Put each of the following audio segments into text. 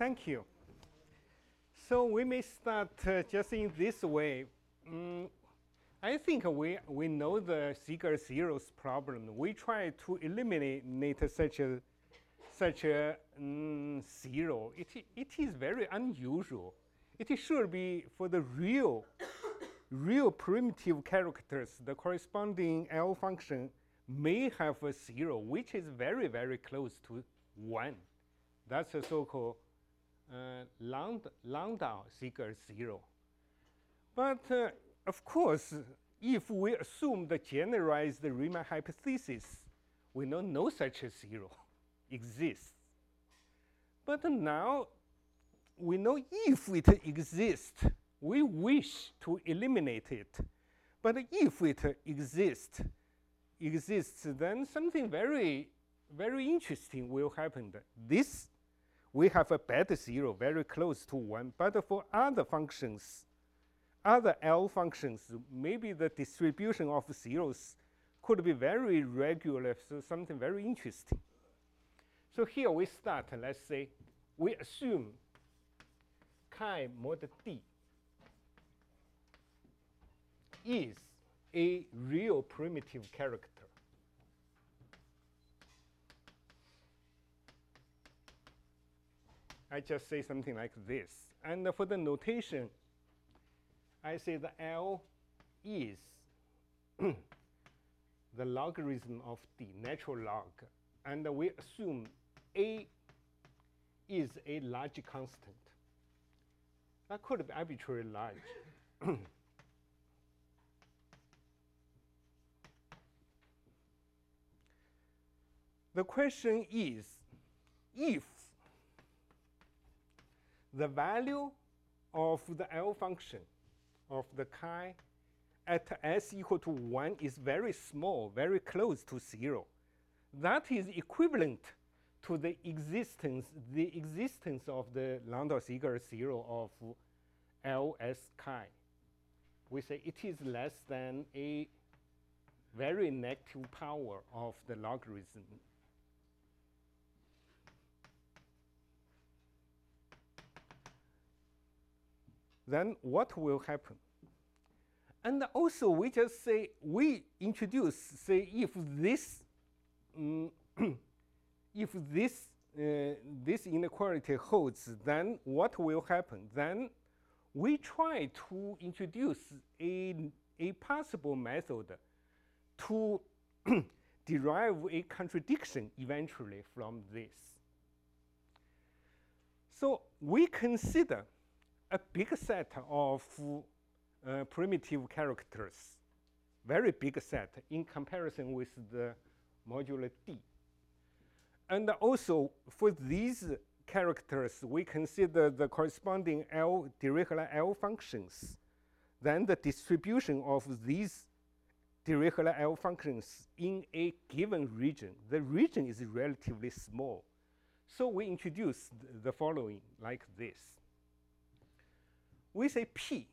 Thank you. So we may start uh, just in this way. Mm, I think we, we know the Siegel zeros problem. We try to eliminate such a, such a mm, zero. It, it is very unusual. It should be for the real, real primitive characters, the corresponding L function may have a zero, which is very, very close to one. That's a so-called uh, Landau, Landau Siegel zero. But uh, of course, if we assume the generalized Riemann hypothesis, we know no such a zero exists. But now we know if it exists, we wish to eliminate it. But if it exists, exists, then something very, very interesting will happen. This, we have a bad zero very close to one, but for other functions, other L functions, maybe the distribution of zeros could be very regular, so something very interesting. So here we start, let's say, we assume chi mod d is a real primitive character. I just say something like this. And for the notation, I say the L is the logarithm of the natural log. And we assume A is a large constant. That could be arbitrarily large. the question is if the value of the L function of the chi at s equal to 1 is very small, very close to 0. That is equivalent to the existence, the existence of the Landau-Siegel 0 of Ls chi. We say it is less than a very negative power of the logarithm. Then what will happen? And also, we just say, we introduce, say, if this, um, if this, uh, this inequality holds, then what will happen? Then we try to introduce a, a possible method to derive a contradiction eventually from this. So we consider a big set of uh, primitive characters, very big set in comparison with the modular D. And also for these characters, we consider the corresponding L Dirichlet L functions. Then the distribution of these Dirichlet L functions in a given region. The region is relatively small. So we introduce th the following like this. We say P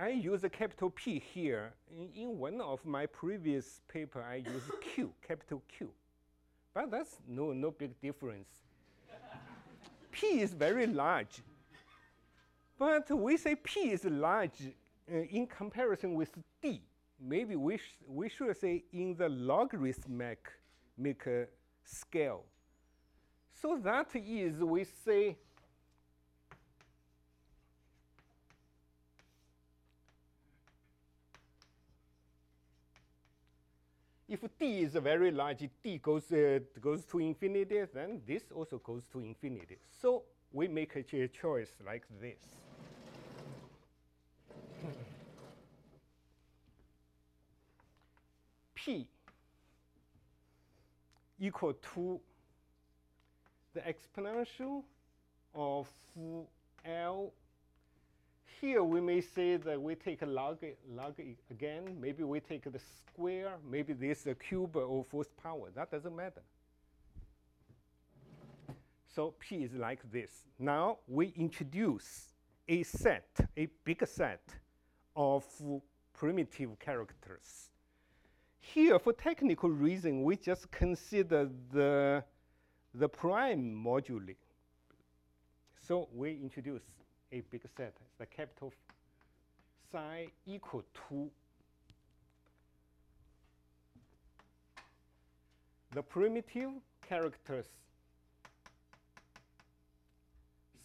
I use a capital P here. In, in one of my previous paper, I use Q, capital Q. But that's no, no big difference. P is very large. But we say P is large uh, in comparison with D. Maybe we, sh we should say in the logarithmic uh, scale. So that is, we say, If d is a very large, d goes, uh, goes to infinity, then this also goes to infinity. So we make a choice like this. P equal to the exponential of L here we may say that we take a log, log again, maybe we take the square, maybe this a cube or fourth power, that doesn't matter. So P is like this. Now we introduce a set, a big set of primitive characters. Here, for technical reason, we just consider the, the prime moduli So we introduce a big set, the capital psi equal to the primitive characters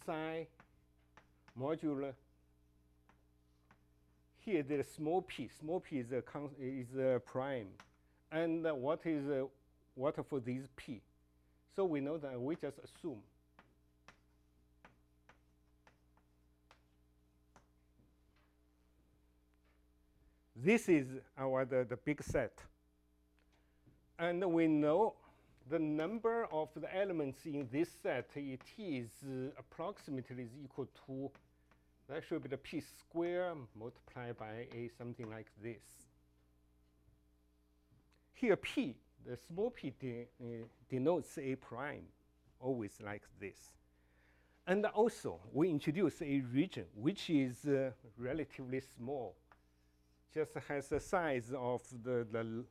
psi modular. Here there is small p. Small p is a is a prime. And what is what for these p? So we know that we just assume this is our the, the big set and we know the number of the elements in this set, it is uh, approximately is equal to, that should be the p square multiplied by a something like this. Here p, the small p de, uh, denotes a prime, always like this. And also, we introduce a region which is uh, relatively small, just has the size of the, the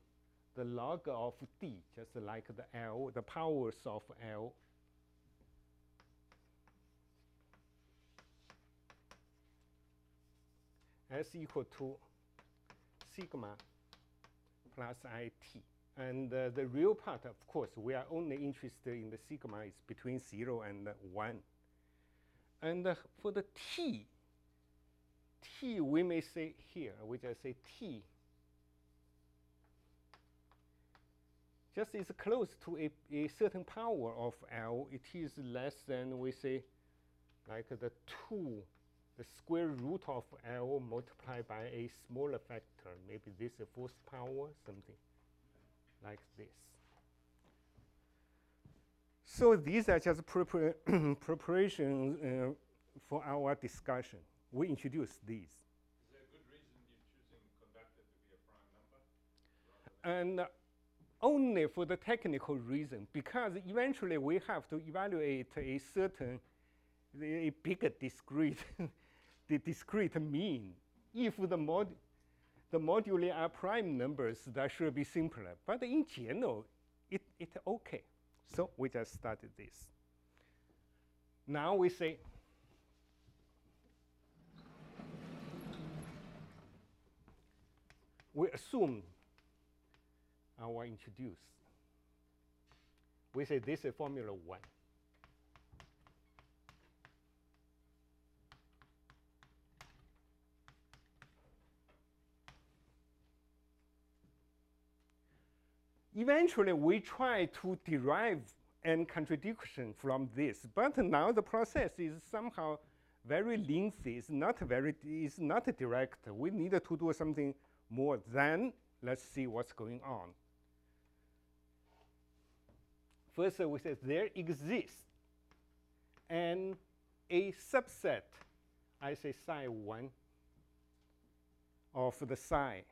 the log of d, just like the L, the powers of L. S equal to sigma plus it. And uh, the real part, of course, we are only interested in the sigma is between 0 and 1. And uh, for the t, t we may say here, we just say t just is close to a, a certain power of L, it is less than, we say, like the 2, the square root of L multiplied by a smaller factor. Maybe this is fourth power, something like this. So these are just prepar preparations uh, for our discussion. We introduce these. Is there a good reason you're choosing conductor to be a prime And uh, only for the technical reason, because eventually we have to evaluate a certain, a bigger discrete, the discrete mean. If the, mod, the moduli are prime numbers, that should be simpler. But in general, it, it's okay. So we just started this. Now we say, we assume I will introduce. We say this is formula one. Eventually, we try to derive n contradiction from this, but now the process is somehow very lengthy. It's not very, it's not direct. We need to do something more than let's see what's going on. First, we say there exists and a subset, I say psi 1 of the psi,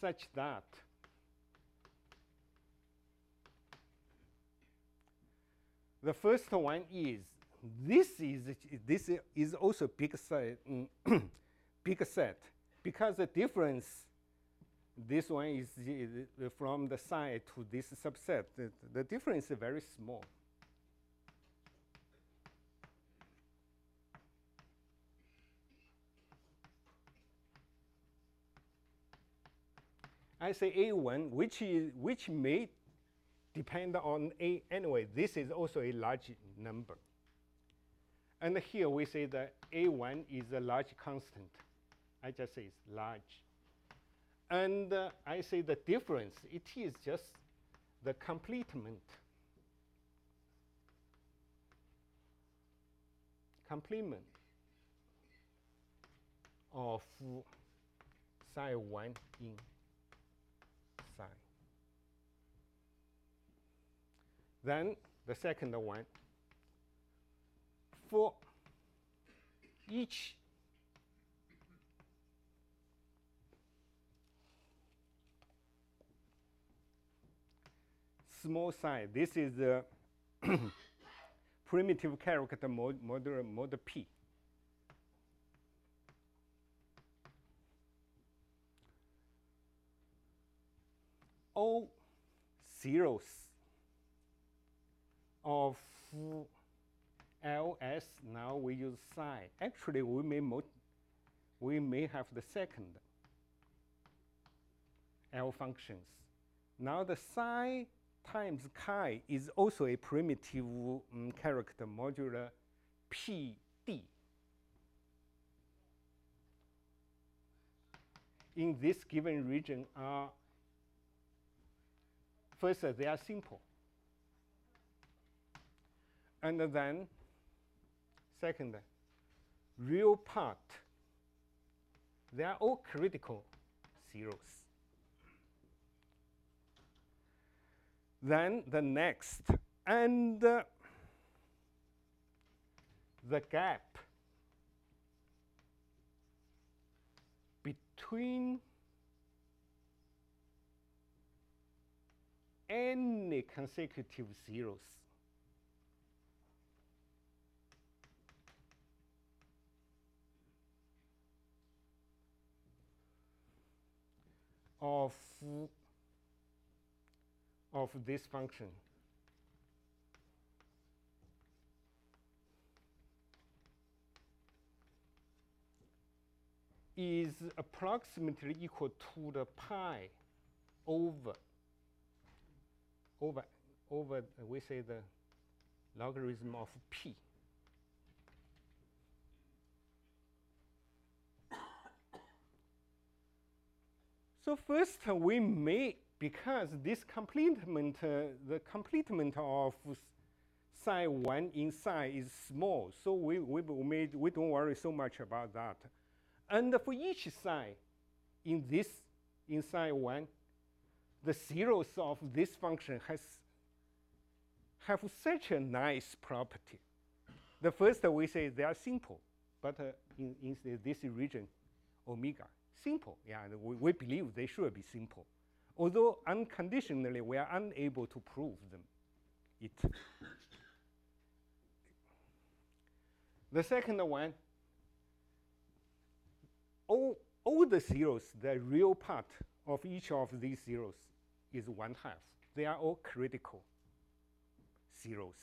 such that the first one is this is this is also big set, big set because the difference this one is uh, from the side to this subset. The, the difference is very small. I say A1, which, is, which may depend on A anyway. This is also a large number. And here we say that A1 is a large constant. I just say it's large. And uh, I say the difference, it is just the complement. Complement of psi 1 in psi. Then the second one, for each small psi. This is the primitive character mod, model, model P. All zeros of ls, now we use psi. Actually, we may, we may have the second L functions. Now the psi times chi is also a primitive um, character modular PD. In this given region are, first uh, they are simple. And then, second, real part, they are all critical zeros. Then the next, and uh, the gap between any consecutive zeros. Of of this function. is approximately equal to the pi over over over uh, we say the logarithm of p so first we may because this complement, uh, the complement of psi 1 in psi is small, so we, we, made, we don't worry so much about that. And for each psi in this, in psi 1, the zeros of this function has have such a nice property. The first we say they are simple, but uh, in, in this region, omega, simple. Yeah, we, we believe they should be simple although unconditionally we are unable to prove them. It. The second one, all, all the zeros, the real part of each of these zeros is one half. They are all critical zeros.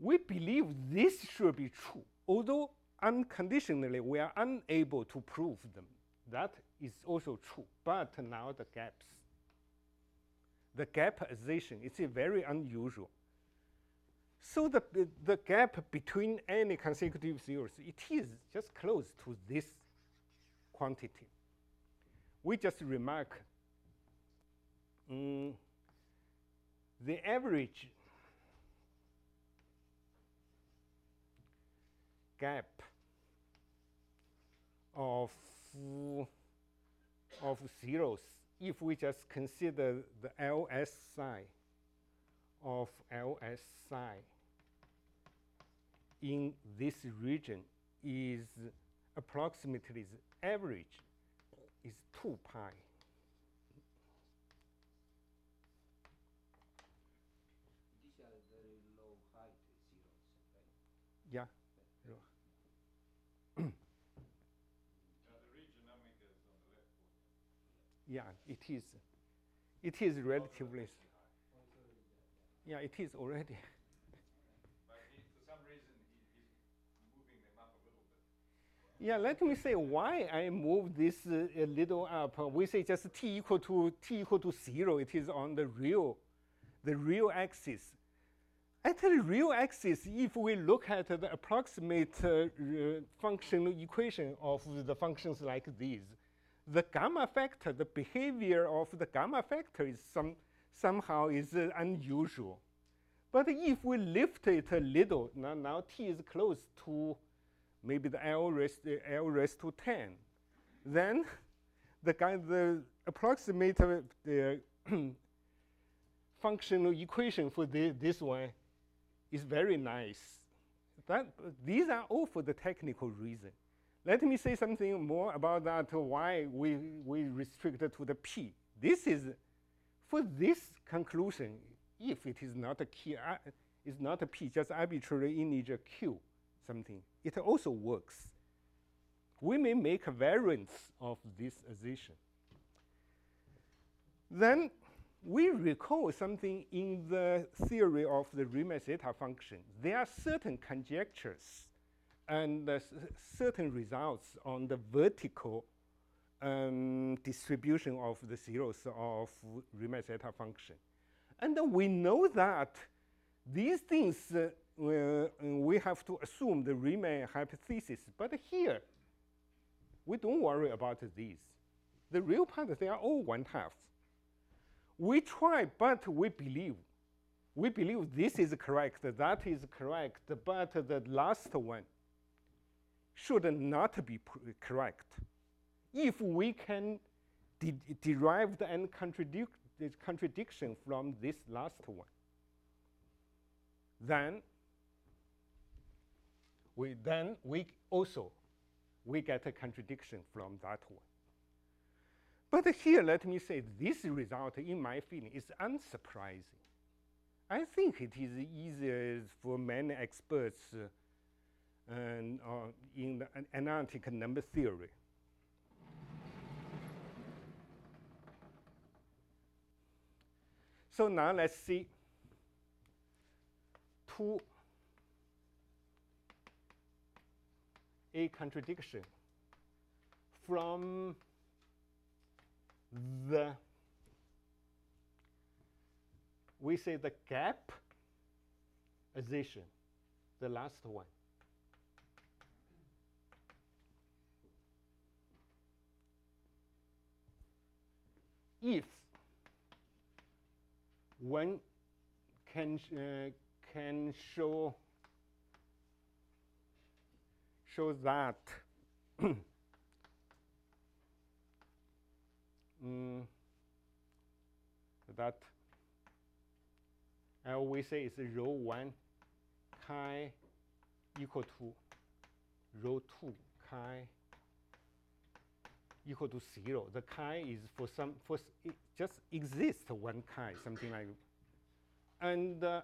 We believe this should be true, although unconditionally we are unable to prove them. That is also true, but now the gaps. The gap gapization is very unusual. So the, the gap between any consecutive zeros, it is just close to this quantity. We just remark um, the average gap of of zeros if we just consider the LS psi of LS psi in this region is approximately the average is 2 pi. These are very low height zeros, right? Yeah. Yeah, it is. It is relatively. Yeah, it is already. Yeah, let me say why I move this uh, a little up. We say just t equal to t equal to zero. It is on the real, the real axis. At the real axis, if we look at the approximate uh, functional equation of the functions like these, the gamma factor, the behavior of the gamma factor is some, somehow is uh, unusual. But if we lift it a little, now, now t is close to maybe the L raised, uh, L raised to 10, then the, the approximate uh, the functional equation for the, this one is very nice. That, these are all for the technical reason. Let me say something more about that, why we, we restrict to the P. This is, for this conclusion, if it is not a key, uh, is not a P, just arbitrary integer Q, something, it also works. We may make a variance of this assertion. Then we recall something in the theory of the Riemann zeta function. There are certain conjectures and uh, certain results on the vertical um, distribution of the zeros of Riemann zeta function. And we know that these things uh, we have to assume the Riemann hypothesis. But here, we don't worry about these. The real part, they are all one half. We try, but we believe. We believe this is correct, that is correct, but the last one should not be correct. If we can de derive and this contradiction from this last one, then we then we also we get a contradiction from that one. But here, let me say, this result, in my feeling, is unsurprising. I think it is easier for many experts uh, and, uh, in the analytic number theory. So now let's see two a contradiction from the we say the gap assertion, the last one. If one can uh, can show shows that mm, that I always say is rho 1 chi equal to rho 2 chi equal to 0. The chi is for some, for it just exists one chi, something like And uh,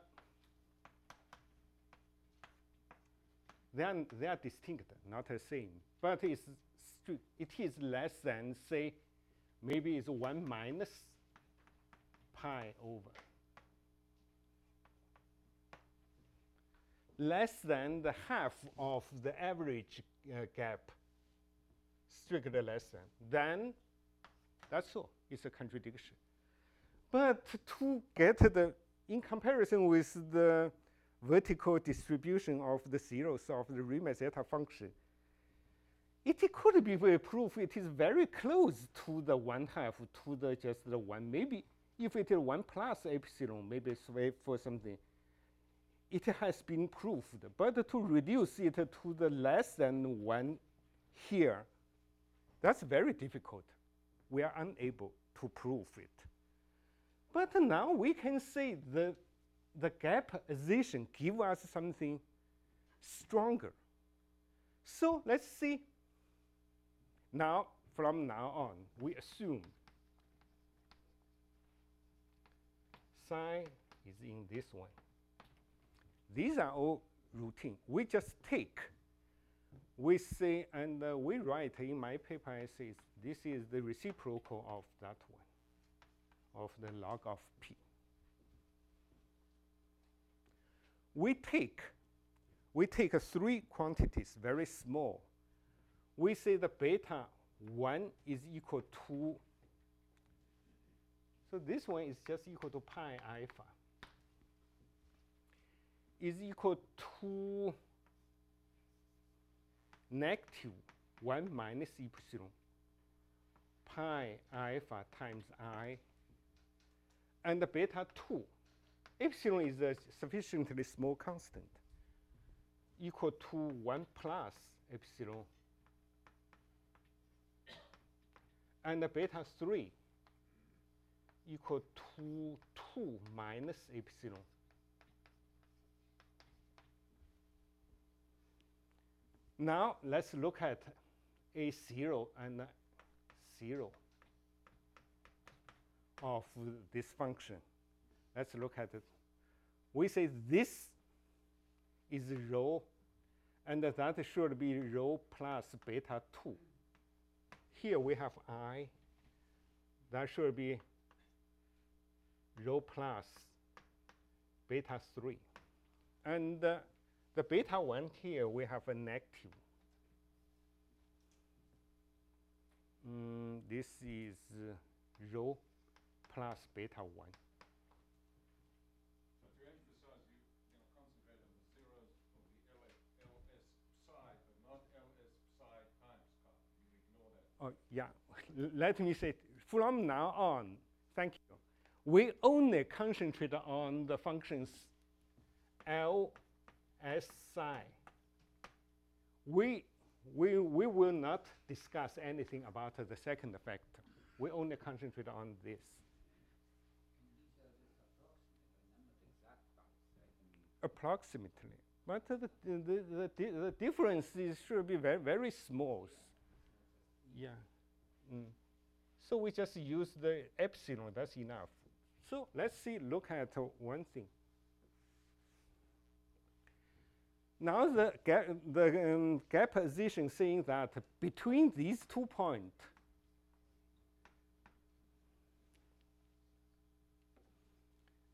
they are, they are distinct, not the same. But it's, it is less than, say, maybe it's 1 minus pi over. Less than the half of the average uh, gap, strictly less than. Then that's all. It's a contradiction. But to get the, in comparison with the vertical distribution of the zeros of the Riemann zeta function, it could be proof it is very close to the one half, to the just the one. Maybe if it is one plus epsilon, maybe it's for something, it has been proved. But to reduce it to the less than one here, that's very difficult. We are unable to prove it. But now we can see the the gap assertion give us something stronger. So let's see. Now, from now on, we assume psi is in this one. These are all routine. We just take, we say, and uh, we write in my paper, I say this is the reciprocal of that one, of the log of p. we take, we take three quantities, very small. We say the beta 1 is equal to, so this one is just equal to pi alpha, is equal to negative 1 minus epsilon pi alpha times i, and beta 2 epsilon is a sufficiently small constant. Equal to 1 plus epsilon. And beta 3 equal to 2 minus epsilon. Now let's look at a 0 and a 0 of this function. Let's look at it. We say this is rho, and that should be rho plus beta 2. Here we have i. That should be rho plus beta 3. And uh, the beta 1 here, we have a negative. Mm, this is uh, rho plus beta 1. So to emphasize, you, you know, concentrate on the zeros of the LS, LS psi, but not LS psi times chi. You ignore that. Oh, yeah. Let me say, from now on, thank you. We only concentrate on the functions L, S, psi. We, we, we will not discuss anything about the second factor. We only concentrate on this. Approximately. But the, the, the, the difference should be very, very small. Yeah. Mm. So we just use the epsilon, that's enough. So let's see, look at uh, one thing. Now the, ga- the um, gap assertion saying that between these two points,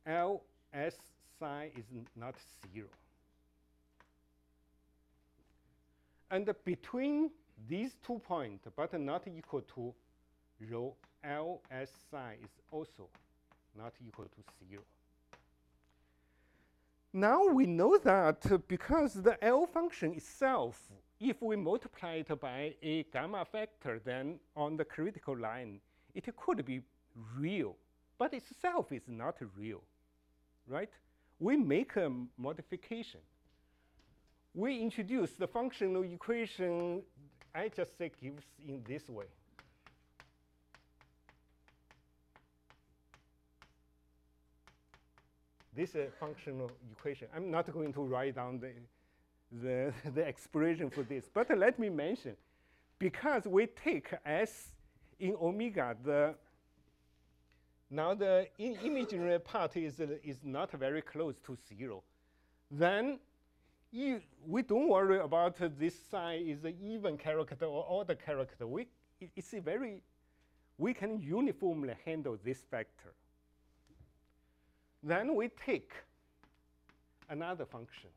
L S psi is not zero. And between these two points, but not equal to rho L S psi is also not equal to zero. Now we know that because the L function itself, if we multiply it by a gamma factor, then on the critical line, it could be real, but itself is not real, right? We make a modification. We introduce the functional equation, I just say gives in this way. This uh, functional equation. I'm not going to write down the, the, the expression for this, but let me mention, because we take S in omega, the now the imaginary part is, uh, is not very close to zero, then you, we don't worry about uh, this sign is an even character or odd character. We, it- it's a very, we can uniformly handle this factor. Then we take another function.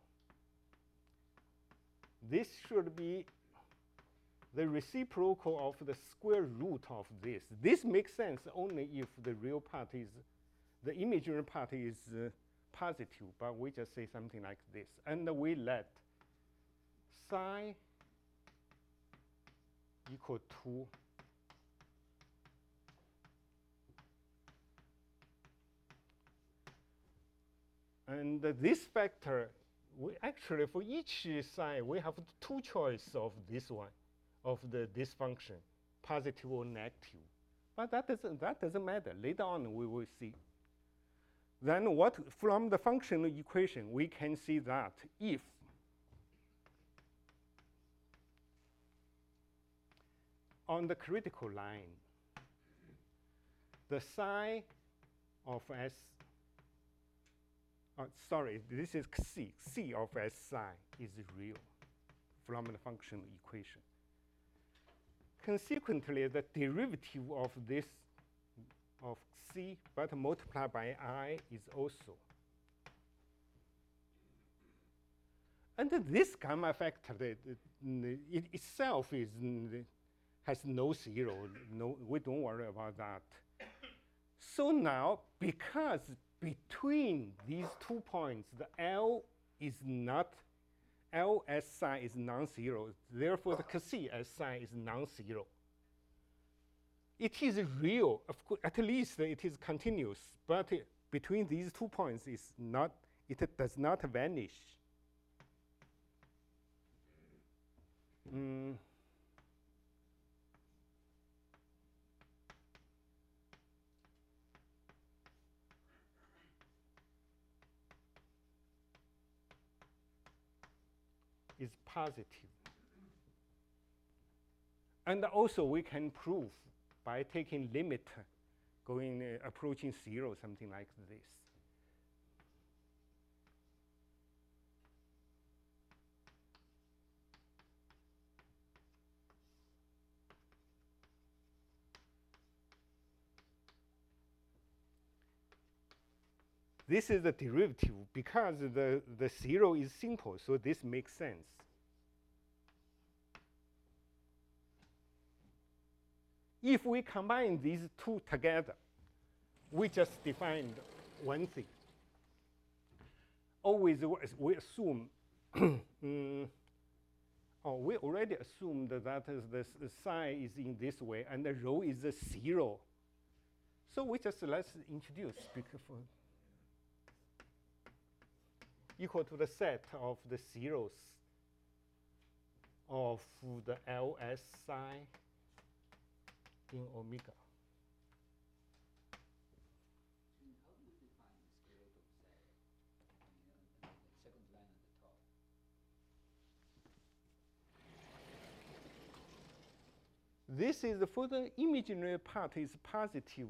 This should be the reciprocal of the square root of this. This makes sense only if the real part is, the imaginary part is uh, positive, but we just say something like this. And we let psi equal to And this factor, we actually for each side we have two choice of this one, of the this function, positive or negative. But that doesn't that doesn't matter. Later on we will see. Then what from the functional equation we can see that if on the critical line the psi of s uh, sorry, this is C. C of S psi is real from the functional equation. Consequently, the derivative of this of C but multiplied by I is also. And this gamma factor, the, it itself is has no zero. No, we don't worry about that. So now, because between these two points, the L is not, L S psi is non-zero. Therefore, the C S psi is non-zero. It is real, of course, at least it is continuous, but between these two points is not, it does not vanish. Mm. Is positive. And also we can prove by taking limit going uh, approaching zero, something like this. This is the derivative because the, the zero is simple, so this makes sense. If we combine these two together, we just defined one thing. Always we assume, mm, oh, we already assumed that the, psi is in this way and the rho is a zero. So we just let's introduce equal to the set of the zeros of the Ls psi in omega. This is the for the imaginary part is positive.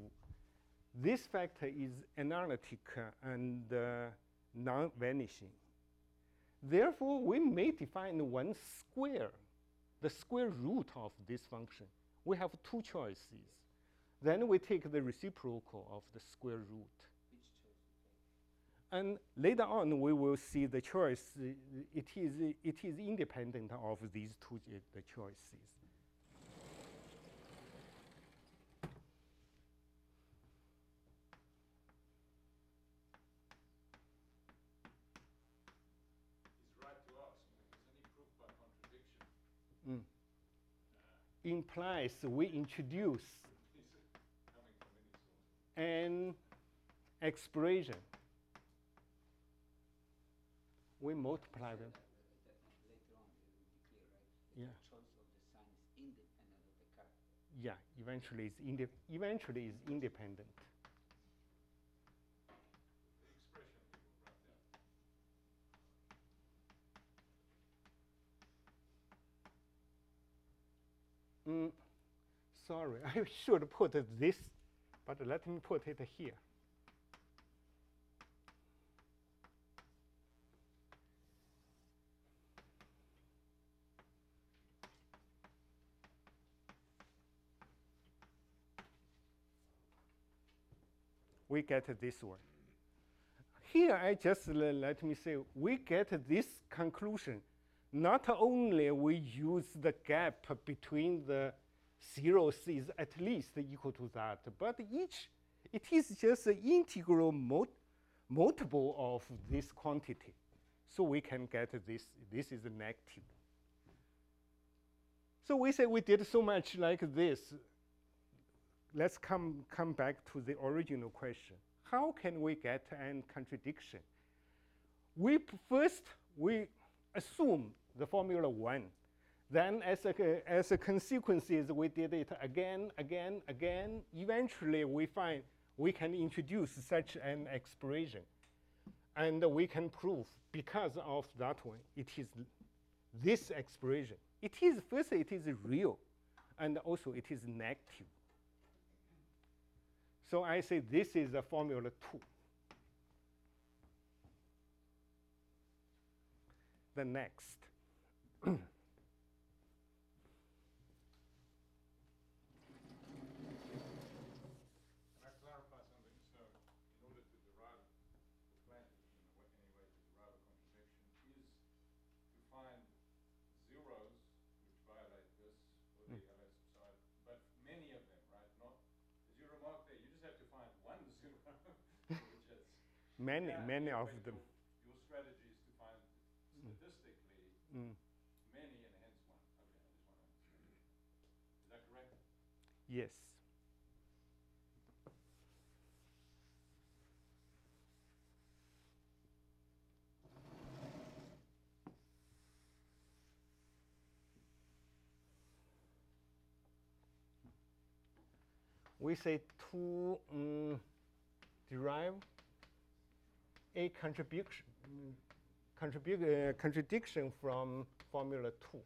This factor is analytic and uh, non-vanishing. Therefore, we may define one square, the square root of this function. We have two choices. Then we take the reciprocal of the square root. And later on, we will see the choice. It is, it is independent of these two the choices. He's right to ask, is any proof by contradiction? Implies we introduce Is it coming from any source? an expression. We multiply them. That, uh, that, uh, later on, it will be clear, right? That Yeah. The choice of the sign is independent of the character. Yeah, eventually it's inde- eventually is independent. The expression he will write down. Mm, sorry, I should put this, but let me put it here. We get this one. Here, I just le- let me say, we get this conclusion. Not only we use the gap between the zeros is at least equal to that, but each, it is just an integral mul- multiple of this quantity. So we can get this, this is negative. So we say we did so much like this. Let's come, come back to the original question. How can we get an contradiction? We first, we assume the formula one. Then as a, as a consequences, we did it again, again, again. Eventually, we find we can introduce such an expression. And we can prove because of that one, it is this expression. It is, first, it is real, and also it is negative. So I say this is a formula two. Side, but many of them, right? Not, as you remarked there, you just have to find one zero. Many, Yeah, many of them. Yes. We say to mm, derive a contribution, contribu- uh, contradiction from formula two.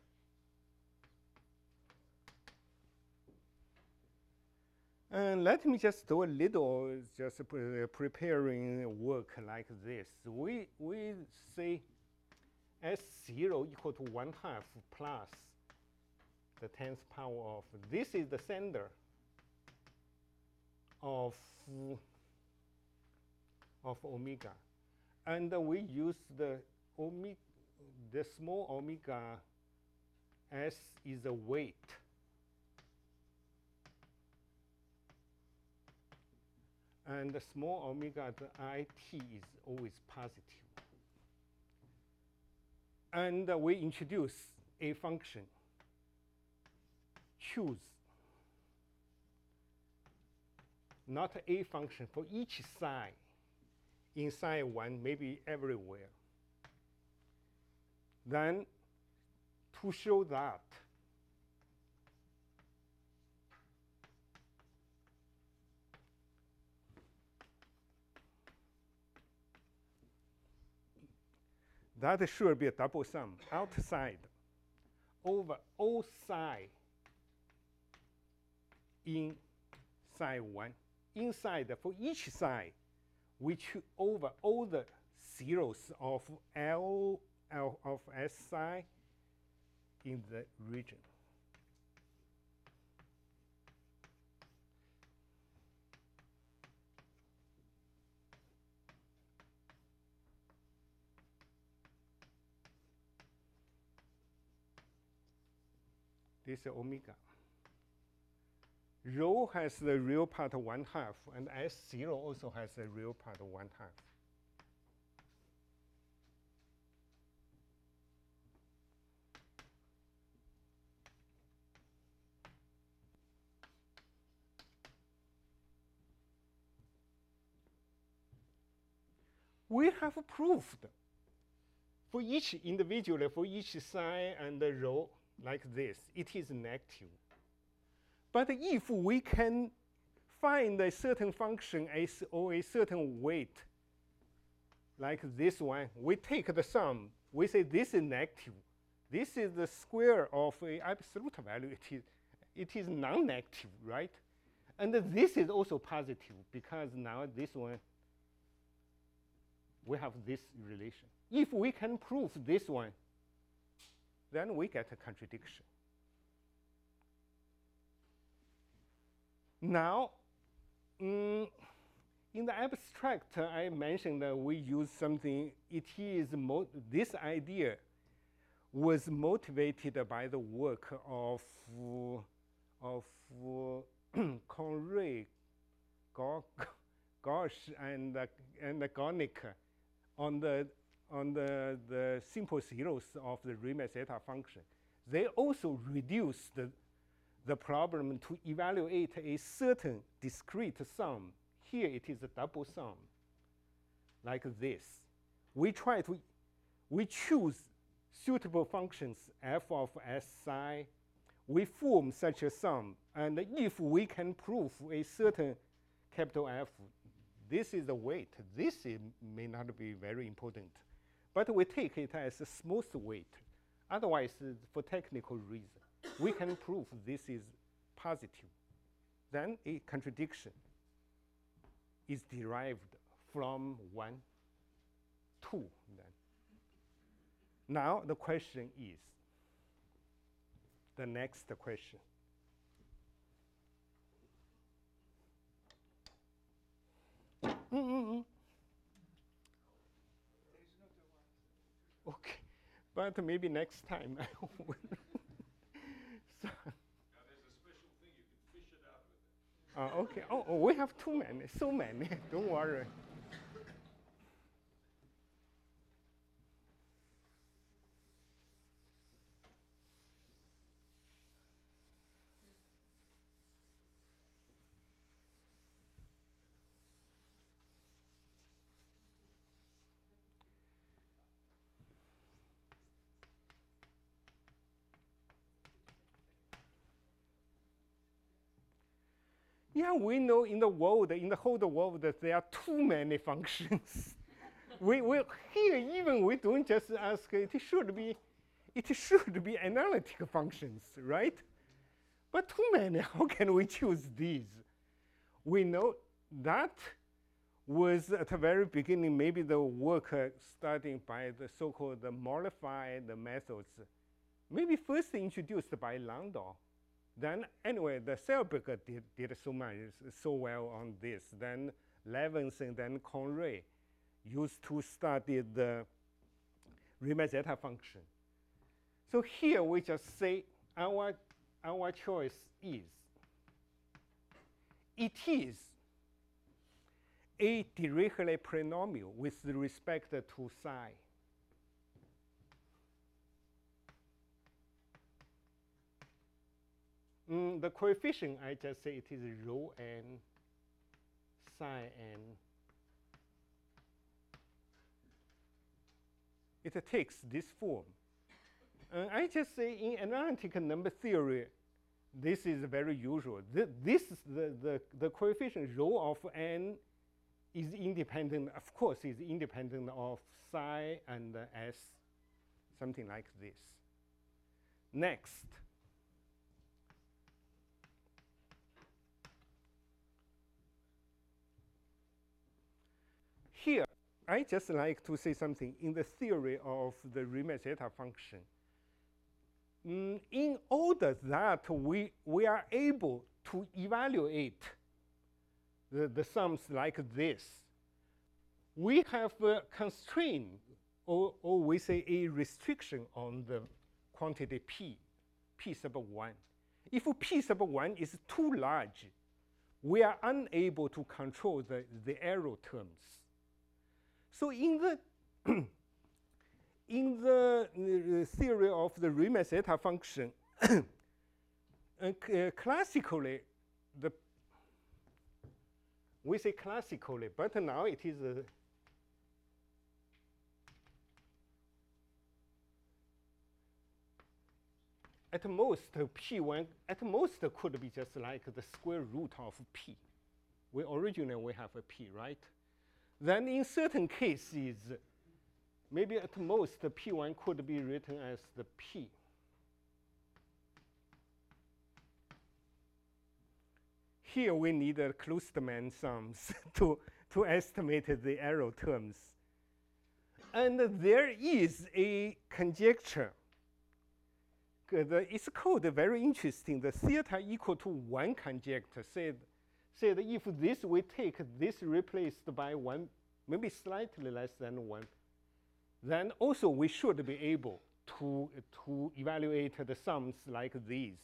And let me just do a little, just pre- preparing work like this. We, we say S0 equal to 1 half plus the 10th power of, this is the sender of, of omega. And uh, we use the omega, the small omega s is a weight. And the small omega, the it is always positive. And uh, we introduce a function. Choose not a function for each psi inside 1, maybe everywhere. Then to show that that should be a double sum outside. Over all psi in psi 1 inside for each psi which over all the zeros of L, L of S psi in the region. This is omega. Rho has the real part one half, and S0 also has the real part one half. We have proved for each individually, for each psi and the rho like this, it is negative. But if we can find a certain function as or a certain weight, like this one, we take the sum, we say this is negative. This is the square of a absolute value. It is, it is non-negative, right? And this is also positive because now this one, we have this relation. If we can prove this one, then we get a contradiction. Now, mm, in the abstract, I mentioned that we use something, it is, this idea was motivated by the work of, of Conrey, Ghosh, and, uh, and Gonek on the, on the, the simple zeros of the Riemann zeta function. They also reduced the, the problem to evaluate a certain discrete sum. Here it is a double sum, like this. We try to, we choose suitable functions f of s psi. We form such a sum, and if we can prove a certain capital F, this is the weight. This may not be very important, but we take it as a smooth weight. Otherwise, for technical reason, we can prove this is positive. Then a contradiction is derived from 1, 2 then. Now the question is, the next question. Mm -mm. Okay, but maybe next time I will. Now, there's a special thing, you can fish it out with it. Uh, okay. Oh, oh, we have too many, so many. Don't worry. Yeah, we know in the world, in the whole world, that there are too many functions. we, we, here, even we don't just ask, it should be, it should be analytic functions, right? But too many, how can we choose these? We know that was at the very beginning, maybe the work uh, starting by the so-called modified methods, maybe first introduced by Landau then anyway, the Selberg did, did so much, so well on this. Then Levinson, then Conrey. used to study the Riemann zeta function. So here we just say our, our choice is, it is a Dirichlet polynomial with respect to psi. Mm, the coefficient, I just say it is rho n psi n. It takes this form. Uh, I just say in analytic number theory, this is very usual. Th this is the, the, the coefficient rho of n is independent, of course, is independent of psi and uh, s, something like this. Next, here, I just like to say something in the theory of the Riemann zeta function. Mm, in order that we, we are able to evaluate the, the sums like this, we have a constraint, or, or we say a restriction on the quantity p, p sub 1. If p sub 1 is too large, we are unable to control the, the error terms. So in the in the uh, theory of the Riemann zeta function, uh, uh, classically, the we say classically, but now it is uh, at most p1 at most could be just like the square root of p. We originally we have a p, right? Then in certain cases, maybe at most p1 could be written as the p. Here we need a Kloosterman sums to, to estimate the error terms. And there is a conjecture. it's called very interesting. The theta equal to 1 conjecture said said if this we take this replaced by one, maybe slightly less than one, then also we should be able to, to evaluate the sums like these.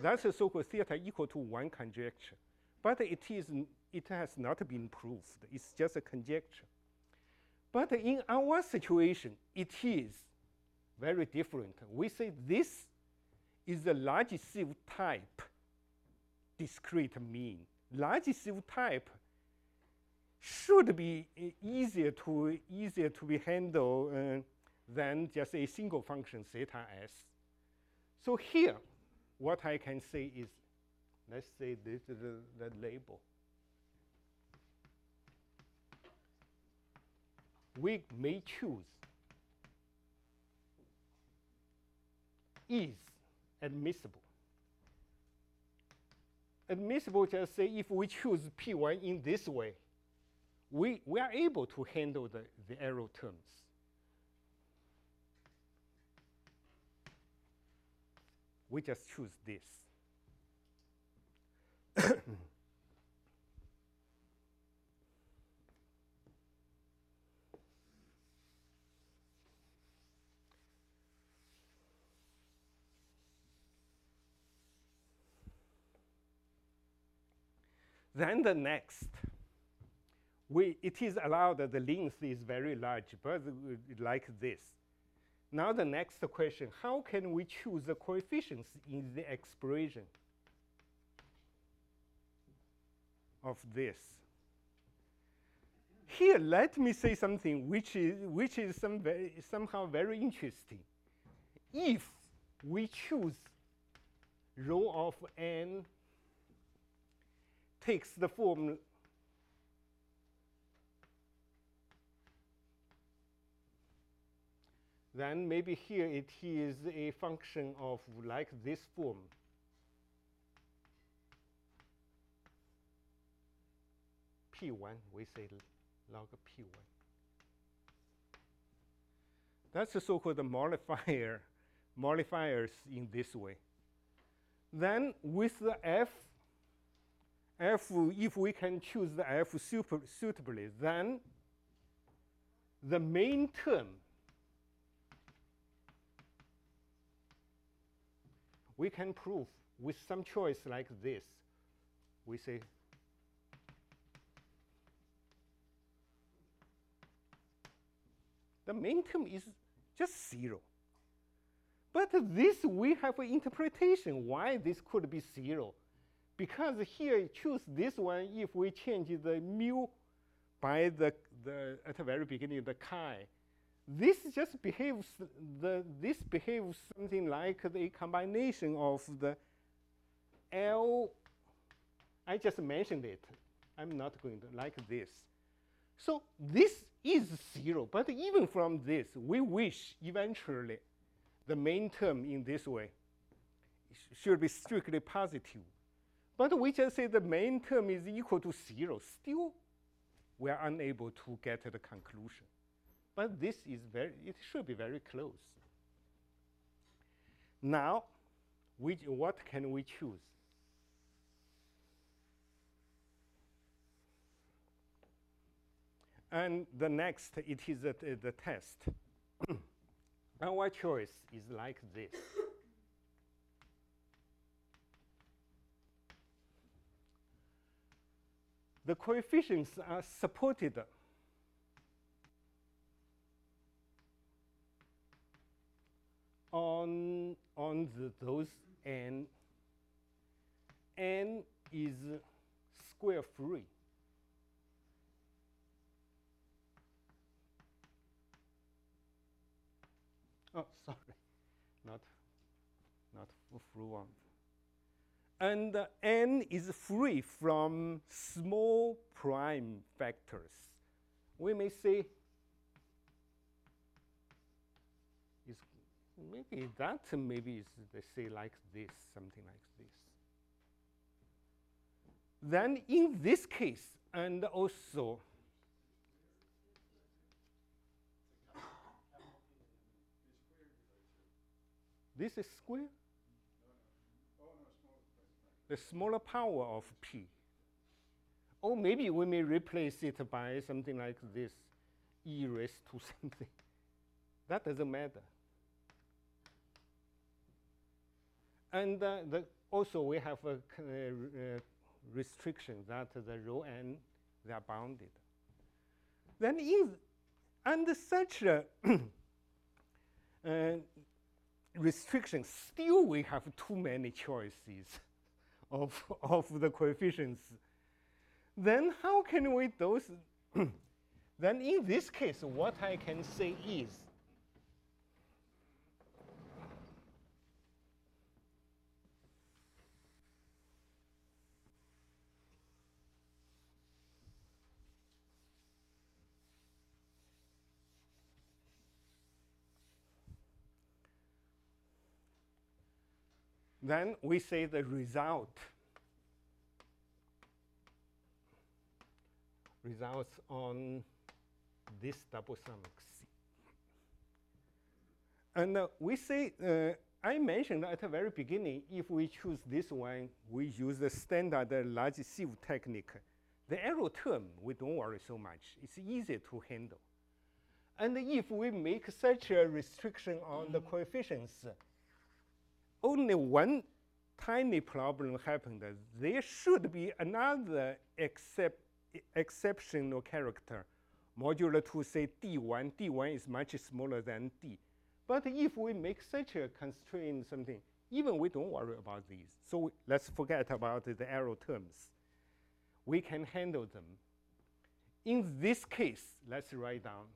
That's a so-called theta equal to one conjecture. But it, is, it has not been proved. It's just a conjecture. But in our situation, it is very different. We say this is a large sieve type discrete mean large type should be easier to easier to be handled uh, than just a single function theta s. So here, what I can say is, let's say this is the, the label. We may choose is admissible admissible just say if we choose P1 in this way, we, we are able to handle the, the error terms. We just choose this. Then the next, we, it is allowed that the length is very large, but like this. Now the next question, how can we choose the coefficients in the expression of this? Here, let me say something which is, which is some very, somehow very interesting. If we choose rho of n takes the form then maybe here it is a function of like this form. P1, we say log P1. That's the so-called the mollifier, mollifiers in this way. Then with the f f, if we can choose the f super, suitably, then the main term we can prove with some choice like this. We say the main term is just zero. But this we have an interpretation why this could be zero. Because here choose this one if we change the mu by the, the at the very beginning the chi. This just behaves the this behaves something like the combination of the L I just mentioned it. I'm not going to like this. So this is zero, but even from this, we wish eventually the main term in this way should be strictly positive. But we just say the main term is equal to zero. Still, we are unable to get to the conclusion. But this is very, it should be very close. Now, which, what can we choose? And the next, it is the, the test. Our choice is like this. The coefficients are supported on, on the, those n. n is square free. Oh, sorry, not, not full one. And n is free from small prime factors. We may say, maybe that maybe is they say like this, something like this. Then in this case, and also This is square? The smaller power of p. Or maybe we may replace it by something like this, e raised to something. That doesn't matter. And uh, the, also we have a uh, restriction that the rho n, they are bounded. Then in, under such a uh, restriction, still we have too many choices of, of the coefficients. Then how can we those? then in this case, what I can say is, Then we say the result results on this double sum C. And uh, we say, uh, I mentioned at the very beginning, if we choose this one, we use the standard uh, large sieve technique. The error term, we don't worry so much. It's easy to handle. And if we make such a restriction on the coefficients, only one tiny problem happened. There should be another except, exceptional character, modular to say D1. D1 is much smaller than D. But if we make such a constraint something, even we don't worry about these. So let's forget about the error terms. We can handle them. In this case, let's write down.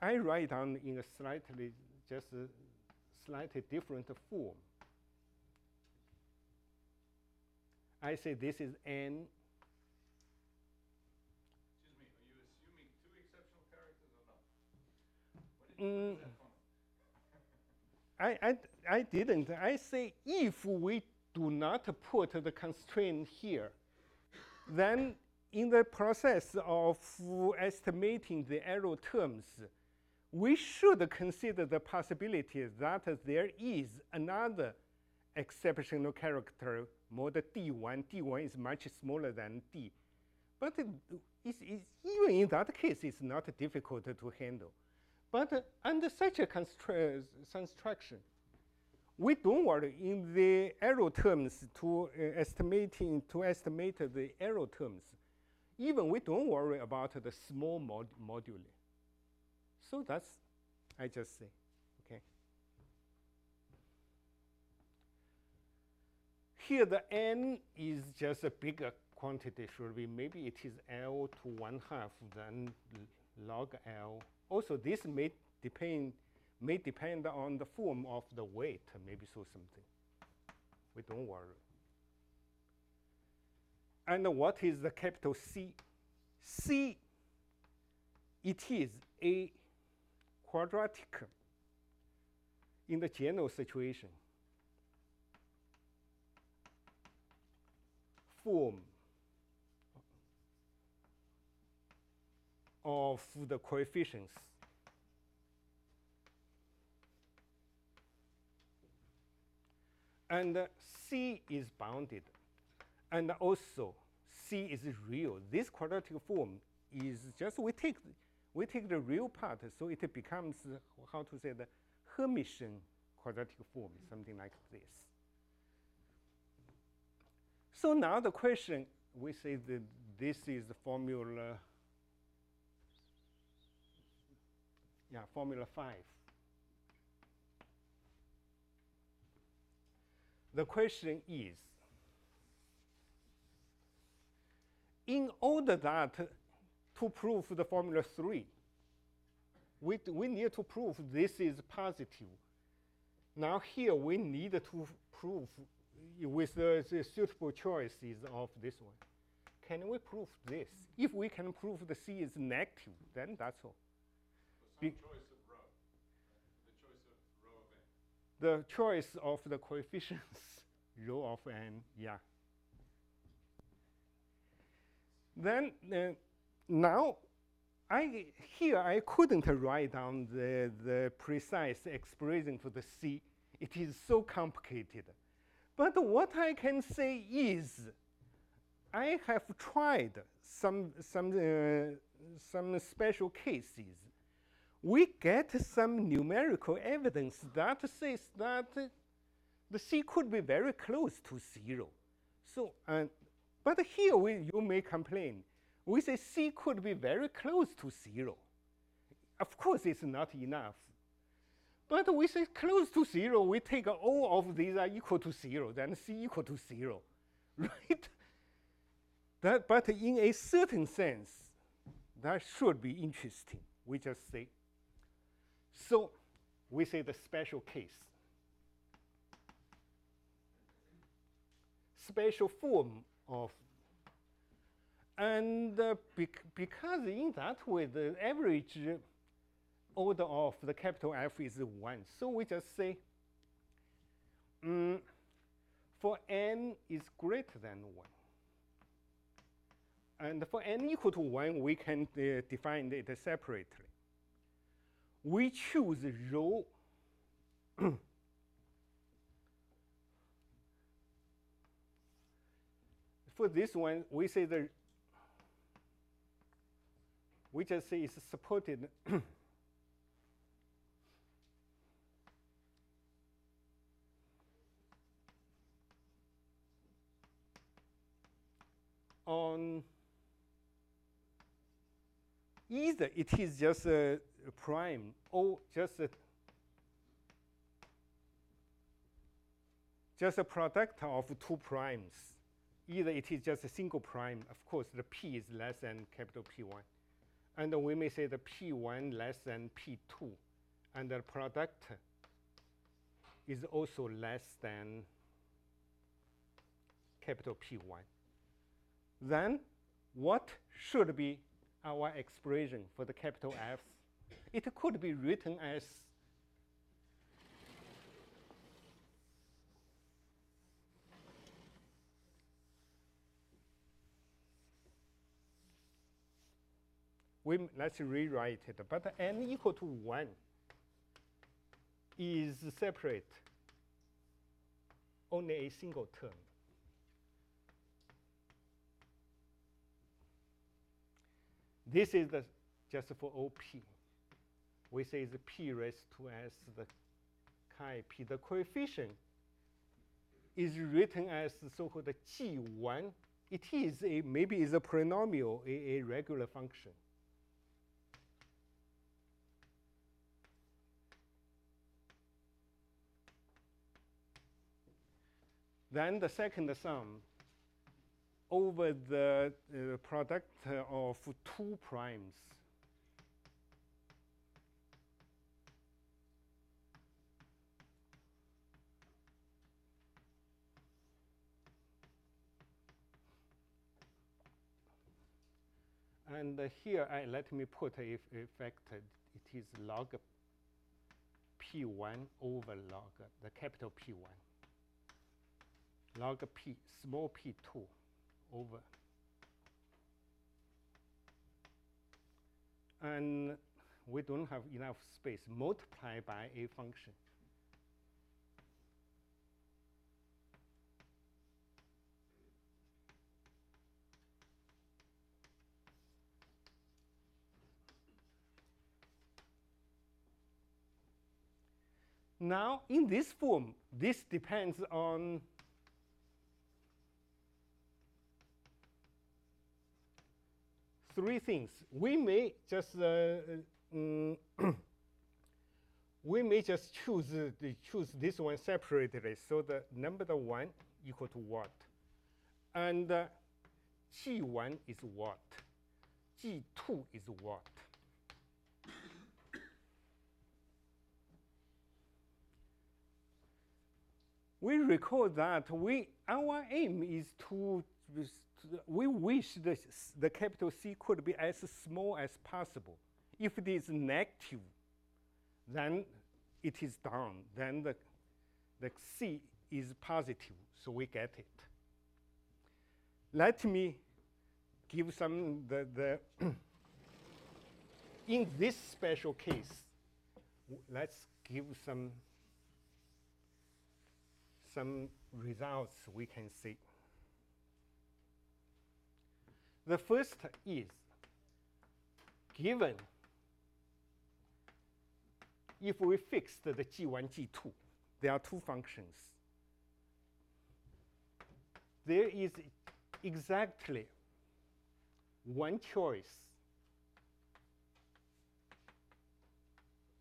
I write down in a slightly, just a slightly different form. I say this is n. Excuse me, are you assuming two exceptional characters or not? What did you Mm, put that funny? I, I, I didn't. I say if we do not put the constraint here, then in the process of estimating the error terms, we should consider the possibility that there is another exceptional character mod D1. D1 is much smaller than D. But it's, it's, even in that case, it's not difficult to handle. But under such a construction, we don't worry in the error terms to uh, estimating to estimate the error terms. Even we don't worry about the small mod moduli. So that's I just say, okay. Here the n is just a bigger quantity should be maybe it is L to one half than log L. Also this may depend may depend on the form of the weight, maybe so something. We don't worry. And what is the capital C? C, it is a quadratic in the general situation. Form of the coefficients. And uh, C is bounded. And also C is real. This quadratic form is just we take we take the real part, so it becomes how to say the Hermitian quadratic form, something like this. So now the question we say that this is the formula. Yeah, formula five. The question is, in order that to prove the formula 3, we, we need to prove this is positive. Now here we need to prove with the, the suitable choices of this one. Can we prove this? If we can prove the C is negative, then that's all. Be- some choice of rho, the choice of rho of n. the choice of the coefficients rho of n, yeah. Then uh, now, I here I couldn't write down the, the precise expression for the c. It is so complicated. But what I can say is, I have tried some some uh, some special cases we get some numerical evidence that says that the c could be very close to zero. So, uh, but here we, you may complain. We say c could be very close to zero. Of course, it's not enough. But we say close to zero, we take all of these are equal to zero, then c equal to zero, right? That, but in a certain sense, that should be interesting. We just say so we say the special case. Special form of, and uh, bec- because in that way the average order of the capital F is 1, so we just say mm, for n is greater than 1. And for n equal to 1, we can uh, define it separately we choose rho for this one we say the we just say it's supported on either it is just a, a prime or just a, just a product of two primes. Either it is just a single prime. Of course, the p is less than capital P1. And we may say the P1 less than P2. And the product is also less than capital P1. Then what should be our expression for the capital F? It could be written as we let's rewrite it. But n equal to one is separate only a single term. This is the, just for OP. We say the p raised to s the chi p. The coefficient is written as the so-called g1. It is a maybe is a polynomial, a, a regular function. Then the second sum over the uh, product of two primes. And uh, here, I, let me put f- effect. It is log p1 over log the capital P1 log p, small p2 over. And we don't have enough space, multiply by a function. Now, in this form, this depends on three things. We may just uh, mm, we may just choose uh, choose this one separately. So the number the one equal to what, and uh, g1 is what, g2 is what. we recall that we our aim is to we wish the, the capital C could be as small as possible. If it is negative, then it is down. Then the, the C is positive, so we get it. Let me give some the, the in this special case, let's give some some results we can see. The first is given if we fix the g1, g2, there are two functions. There is exactly one choice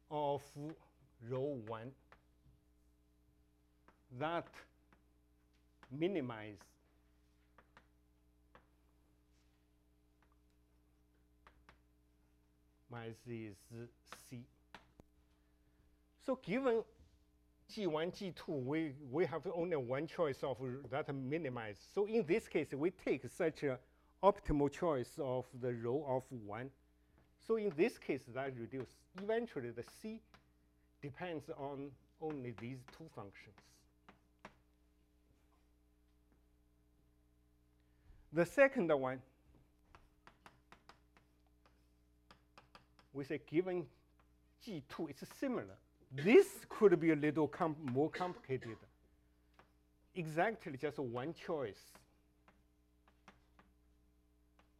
of rho 1 that minimize is C. So given G1, G2, we, we have only one choice of that minimize. So in this case, we take such optimal choice of the rho of one. So in this case, that reduce. Eventually, the C depends on only these two functions. The second one, we say given G2, it's similar. This could be a little com- more complicated. Exactly just one choice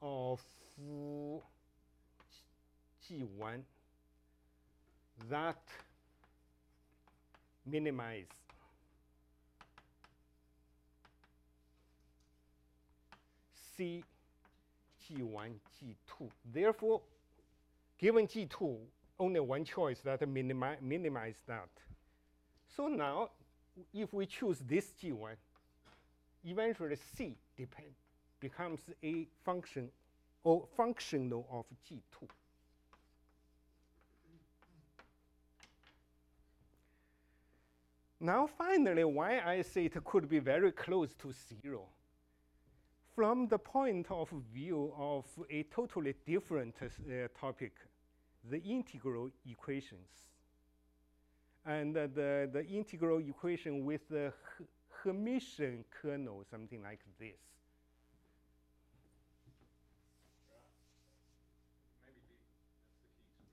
of uh, G- G1 that minimize C G1, G2. Therefore, given G2, only one choice that minimi- minimize that. So now, if we choose this G1, eventually C depend, becomes a function or functional of G2. Now finally, why I say it could be very close to zero. From the point of view of a totally different uh, topic, the integral equations. And uh, the, the integral equation with the Hermitian kernel, something like this. Maybe the, that's the key expression.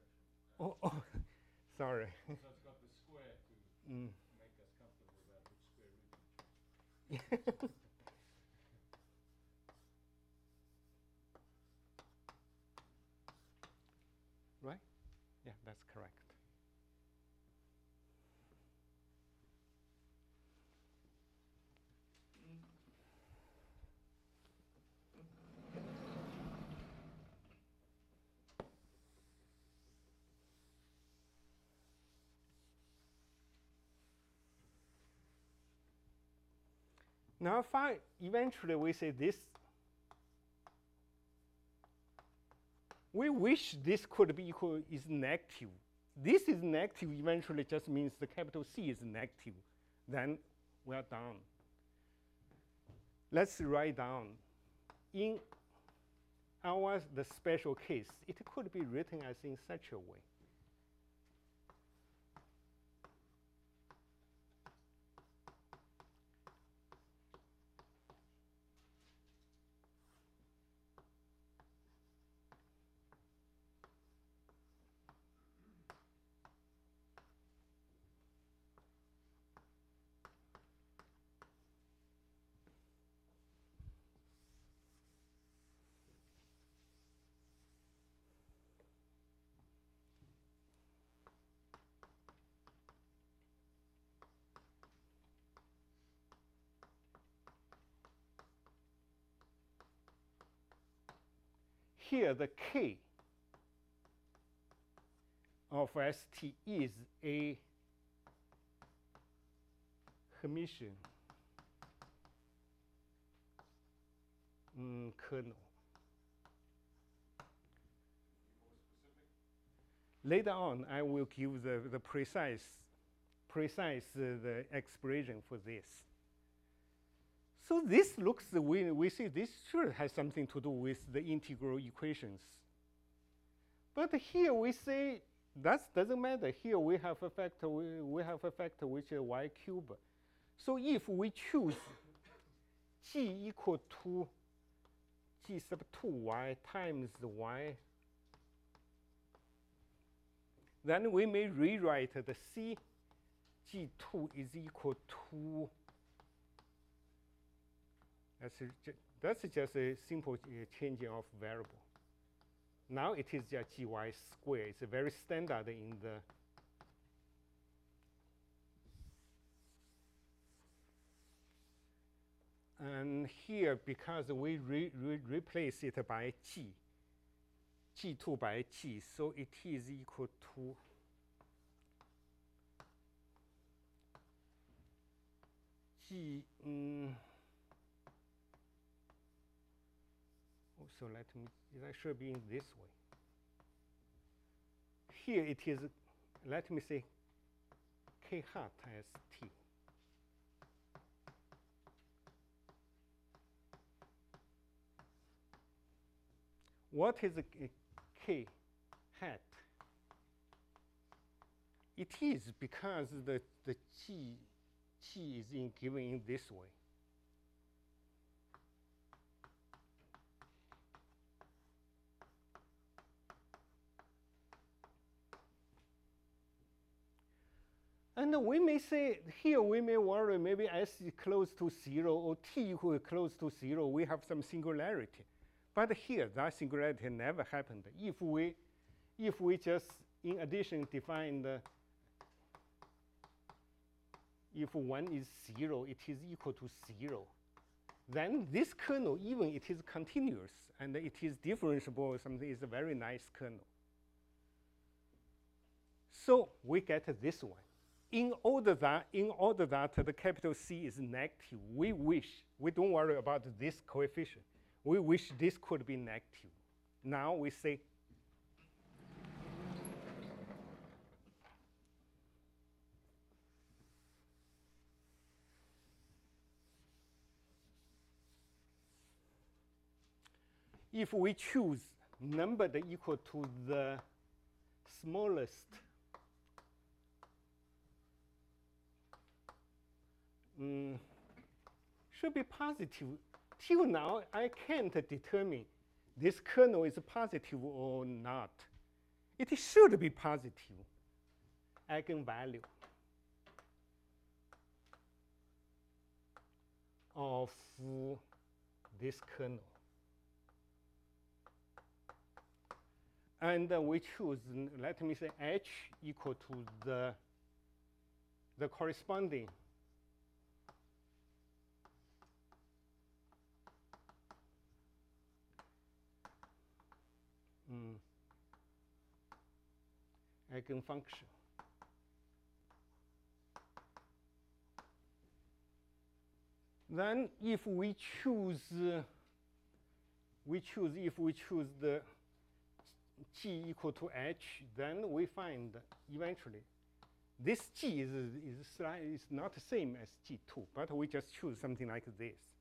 Oh, oh sorry. So it's got the square to Mm. make us comfortable about which square root we choose. right? Yeah, that's correct. Now, fine, eventually we say this. We wish this could be equal is negative. This is negative eventually just means the capital C is negative. Then we are done. Let's write down. In our the special case, it could be written as in such a way. Here the k of ST is a Hermitian mm, kernel. Later on, I will give the, the precise, precise uh, the expression for this. So this looks, we, we see this sure has something to do with the integral equations. But here we say that doesn't matter. Here we have a factor, we, we have a factor which is y cubed. So if we choose g equal to g sub 2y times y, then we may rewrite the c g2 is equal to that's, just a simple uh, changing of variable. Now it is just gy squared. It's very standard in the and here because we re re replace it by g, g2 by g, so it is equal to g. Um, so let me, that should be in this way. Here it is, let me say k hat as t. What is a k hat? It is because the, the g, g is in given in this way. And we may say, here we may worry maybe s is close to 0 or t equal close to 0, we have some singularity. But here, that singularity never happened. If we, if we just, in addition, define the, if 1 is 0, it is equal to 0, then this kernel, even it is continuous and it is differentiable something, is a very nice kernel. So we get this one in order that in order that the capital C is negative, we wish we don't worry about this coefficient. We wish this could be negative. Now we say if we choose number that equal to the smallest mm, should be positive. Till now, I can't determine this kernel is positive or not. It should be positive eigenvalue of this kernel. and uh, we choose, let me say, h equal to the, the corresponding mm, eigenfunction. Then if we choose, uh, we choose, if we choose the g equal to h, then we find eventually this g is, is, is not the same as g2, but we just choose something like this.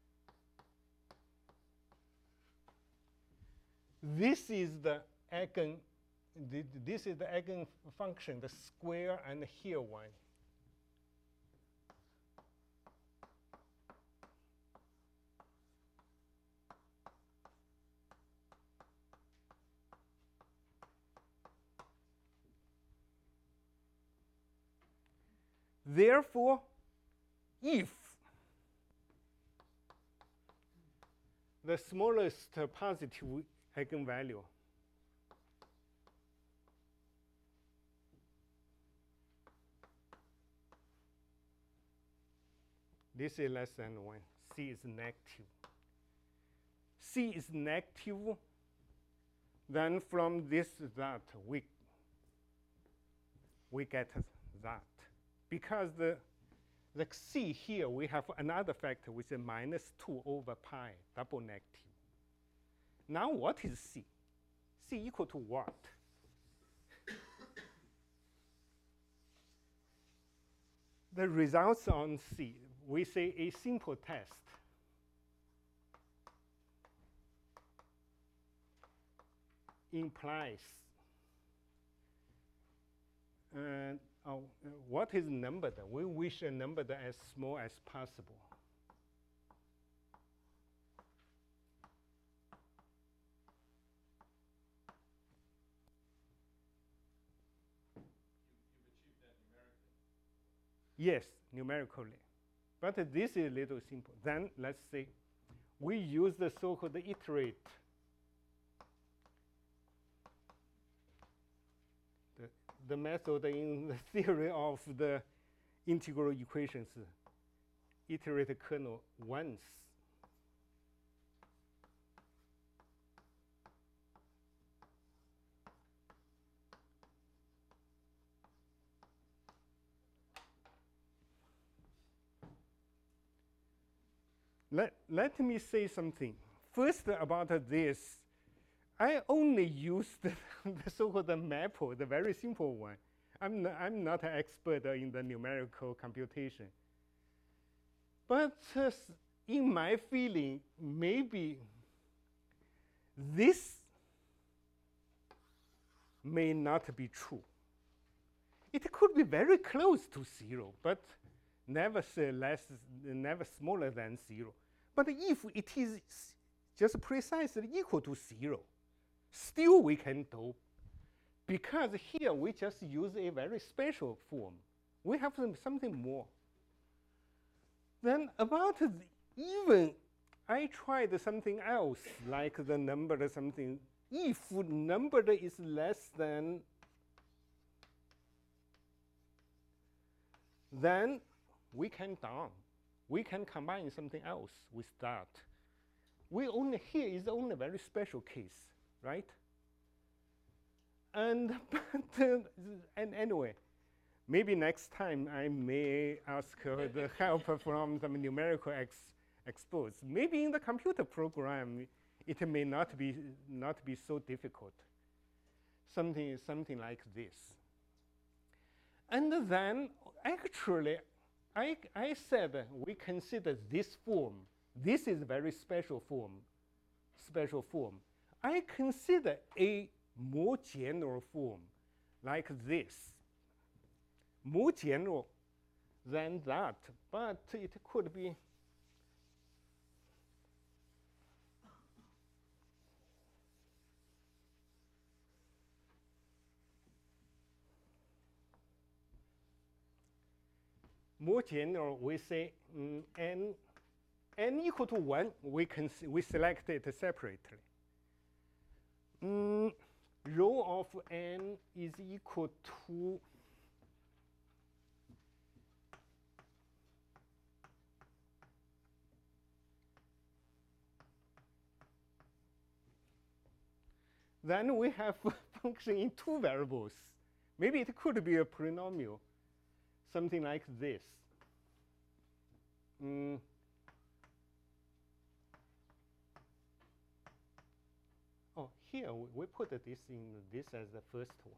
This is the eigen, th- this is the eigen function, the square and the here one. Therefore, if the smallest positive eigenvalue this is less than 1, c is negative. c is negative, then from this that we, we get that because the, the c here, we have another factor which is minus 2 over pi, double negative. Now what is c? c equal to what? the results on c, we say a simple test. implies uh, oh, uh, what is numbered? We wish a numbered as small as possible. You've achieved that numerically. Yes, numerically. But this is a little simple. Then let's say we use the so-called iterate. The, the method in the theory of the integral equations, iterate kernel once. Let, let me say something. First, about this, I only used the, the so-called maple, the very simple one. I'm, I'm not an expert in the numerical computation. But uh, in my feeling, maybe this may not be true. It could be very close to zero, but never less, never smaller than zero. But if it is just precisely equal to zero, still we can do. Because here we just use a very special form. We have some, something more. Then about the, even I tried something else, like the number something. If number is less than, then we can down. We can combine something else with that. We only here is only a very special case, right? And but uh, and anyway, maybe next time I may ask uh, the help from some numerical ex experts. Maybe in the computer program, it may not be not be so difficult. Something something like this. And then actually, I, I said we consider this form. This is a very special form, special form. I consider a more general form, like this. More general than that, but it could be. More general, we say mm, n, n equal to 1, we, can we select it separately. Mm, rho of n is equal to then we have function in two variables. Maybe it could be a polynomial, something like this. Mm. Oh, here we, we put this in this as the first one.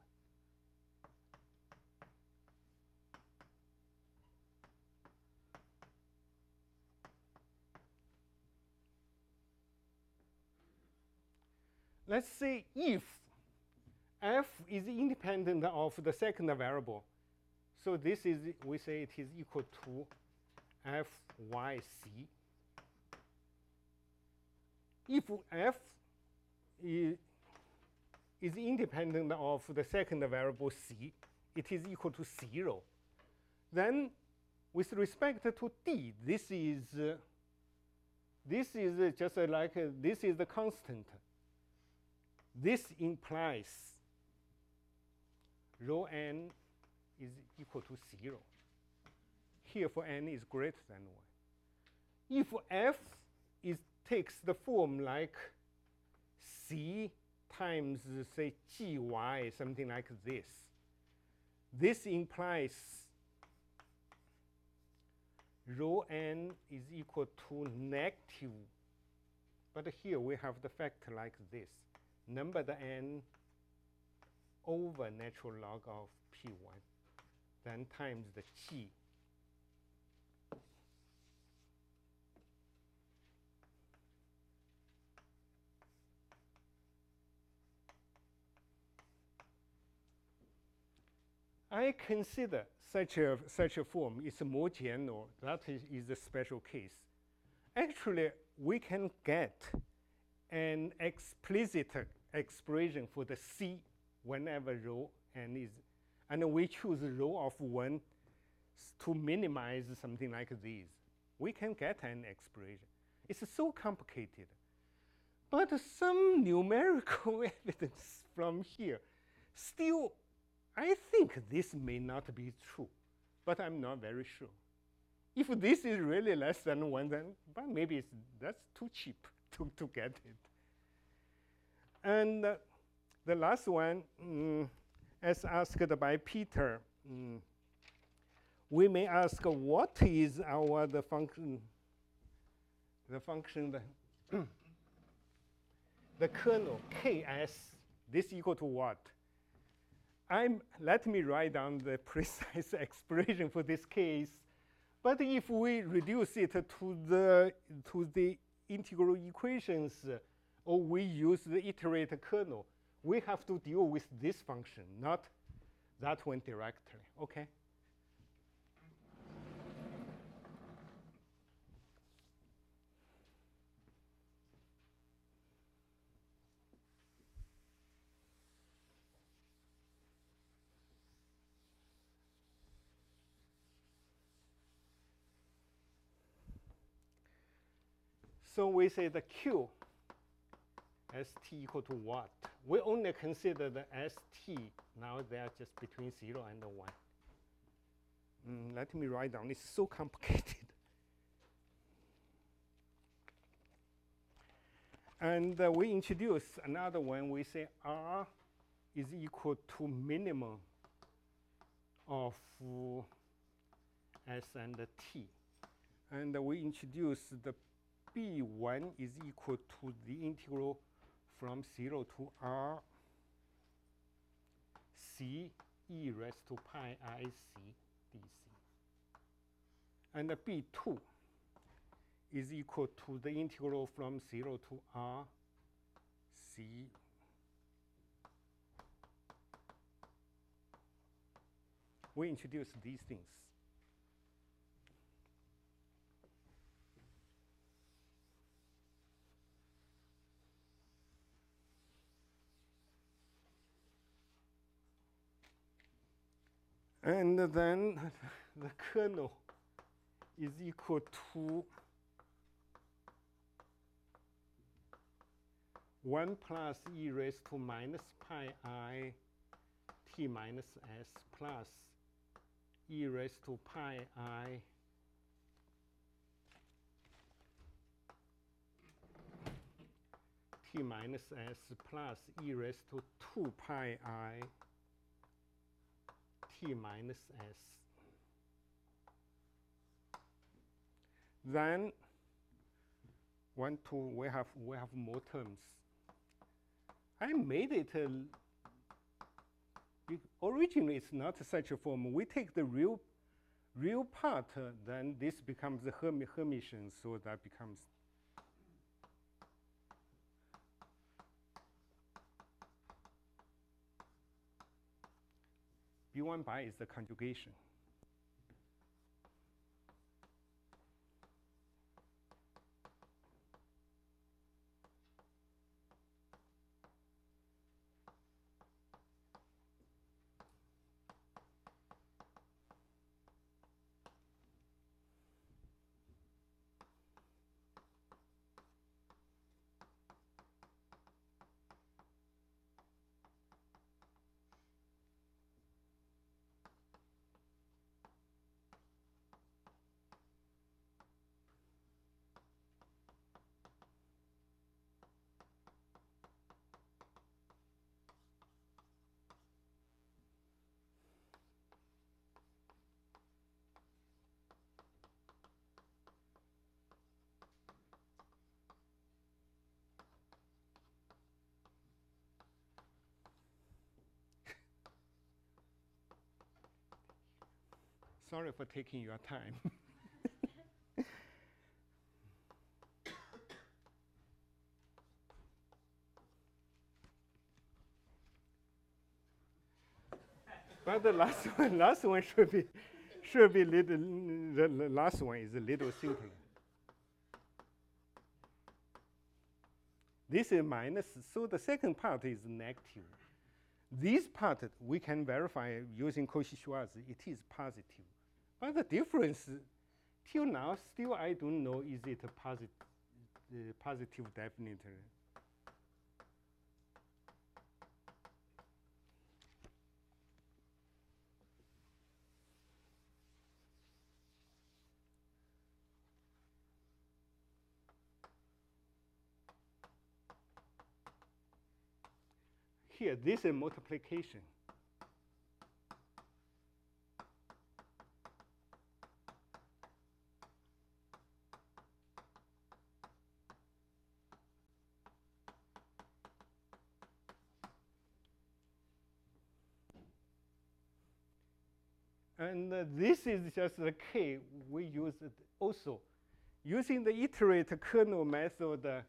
Let's say if f is independent of the second variable, so this is, we say it is equal to fyc. If f is, independent of the second variable c, it is equal to 0. Then with respect to d, this is, uh, this is just uh, like, this is the constant. This implies rho n is equal to 0. Here for n is greater than 1. If f is takes the form like c times, say, gy, something like this, this implies rho n is equal to negative, but here we have the factor like this number the n over natural log of p1, then times the g. I consider such a, such a form is more general. That is, is a special case. Actually, we can get an explicit expression for the C whenever rho n is, and we choose rho of 1 to minimize something like this. We can get an expression. It's so complicated. But some numerical evidence from here, still, I think this may not be true, but I'm not very sure. If this is really less than 1, then but maybe that's too cheap to, to get it. And uh, the last one, mm, as asked by Peter, mm, we may ask what is our the function, the function, the, the kernel ks, this equal to what? I'm, let me write down the precise expression for this case. But if we reduce it to the, to the integral equations, or we use the iterator kernel, we have to deal with this function, not that one directly, okay? So we say the Q st equal to what? We only consider the st. Now they are just between 0 and 1. Mm, let me write down. It's so complicated. and uh, we introduce another one. We say r is equal to minimum of uh, s and t. And uh, we introduce the b1 is equal to the integral from 0 to r c e raised to pi i c dc. And the b2 is equal to the integral from 0 to r c we introduce these things. And then the kernel is equal to 1 plus e raised to minus pi i t minus s plus e raised to pi i t minus s plus e raised to 2 pi i t minus s. Then one, two, we have we have more terms. I made it. Originally, it's not such a form. We take the real, real part, uh, then this becomes the Hermi- Hermitian, so that becomes. B1 by is the conjugation. Sorry for taking your time. but the last one, last one should be, should be little. The, last one is a little simpler. This is minus, so the second part is negative. This part we can verify using Cauchy-Schwarz. It is positive. But the difference, till now, still I don't know is it a posit uh, positive definitely. Here, this is multiplication. And uh, this is just the k. We use it also. Using the iterate kernel method, uh,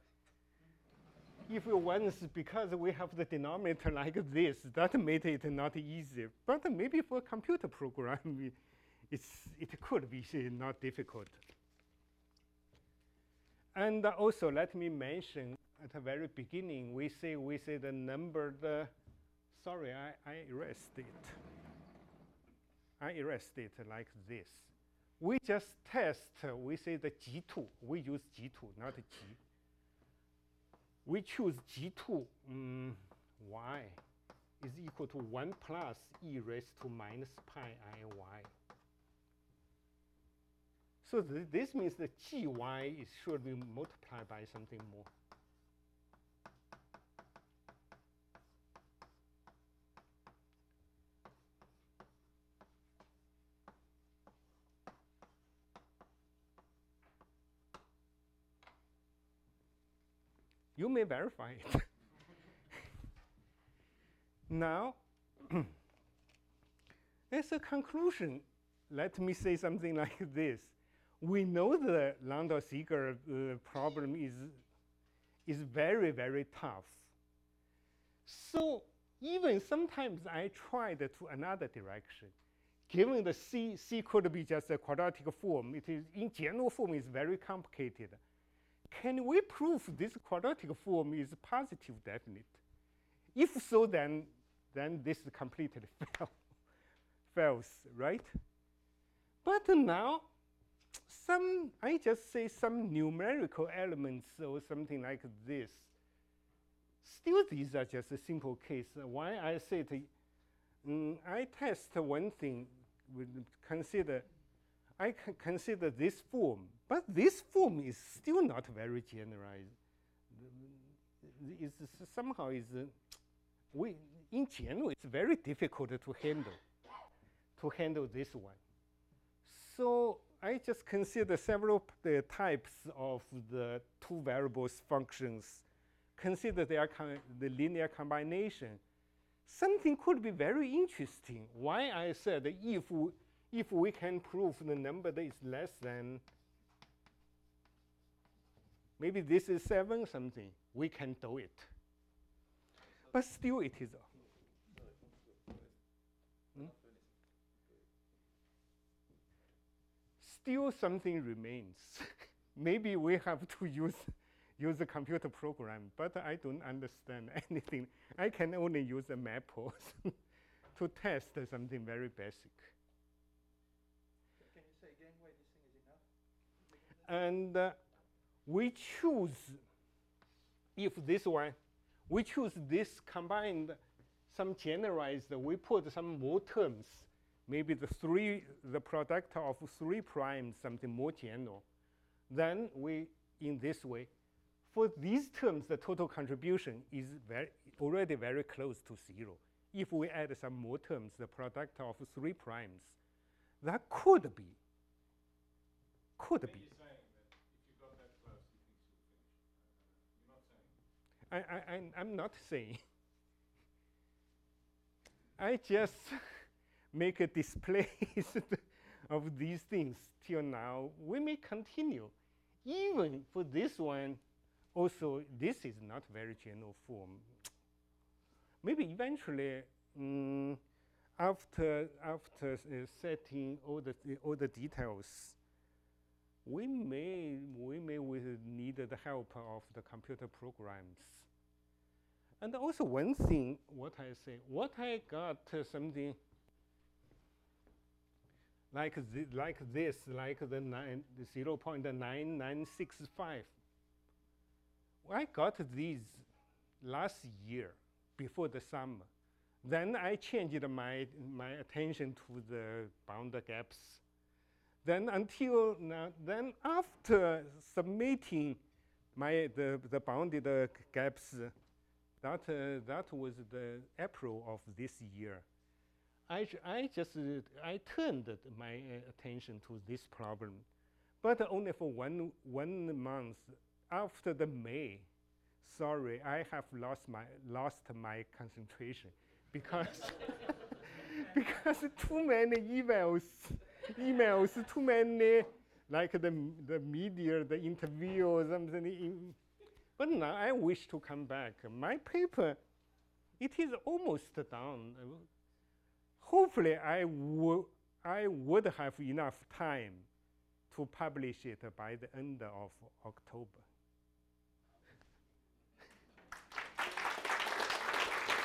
if you once, because we have the denominator like this, that made it not easy. But maybe for computer program, it's, it could be uh, not difficult. And uh, also, let me mention at the very beginning, we say we say the number. The sorry, I, I erased it. I erased it like this. We just test. We say the G2. We use G2, not G. We choose G2. mm, y is equal to 1 plus e raised to minus pi i y. So th- this means the gy is should be multiplied by something more. You may verify it. now, as a conclusion, let me say something like this. We know the Landau-Siegel uh, problem is, is very, very tough. So even sometimes I tried to another direction. Given the C, C could be just a quadratic form, it is in general form is very complicated. Can we prove this quadratic form is positive definite? If so, then, then this is completely fail, fails, right? But now, some, I just say some numerical elements or something like this Still, these are just a simple case. Why I said mm, I test one thing, consider, I consider this form, but this form is still not very generalized. Is somehow is uh, we in general it's very difficult to handle to handle this one. So I just consider several the types of the two variables functions. Consider their the linear combination. Something could be very interesting. Why I said if we, if we can prove the number that is less than maybe this is seven something, we can do it. But still, it is still something remains. Maybe we have to use, use a computer program, but I don't understand anything. I can only use a maple to test something very basic. Can you say again why this thing is enough? And uh, we choose, if this one, we choose this combined, some generalized, we put some more terms maybe the three, the product of three primes, something more general. Then we, in this way, for these terms, the total contribution is very, already very close to zero. If we add some more terms, the product of three primes, that could be, could be. you're saying that if you got that close, you think you'll finish. Uh, You're not saying. I, I, I'm not saying. I just make a display of these things till now. We may continue. Even for this one, also, this is not very general form. Maybe eventually, mm, after, after uh, setting all the, all the details, we may, we may need the help of the computer programs. And also one thing, what I say, what I got uh, something like, like this, like the nine, the 0.9965. I got these last year before the summer. Then I changed my, my attention to the bound gaps. Then until now, then after submitting my, the, the bounded gaps, that, uh, that was the April of this year. I, I just uh, I turned my uh, attention to this problem, but only for one one month. After the May, sorry, I have lost my lost my concentration because because too many emails, emails, too many like the the media, the interview something. But now I wish to come back. My paper, it is almost done. Hopefully I I would have enough time to publish it by the end of October.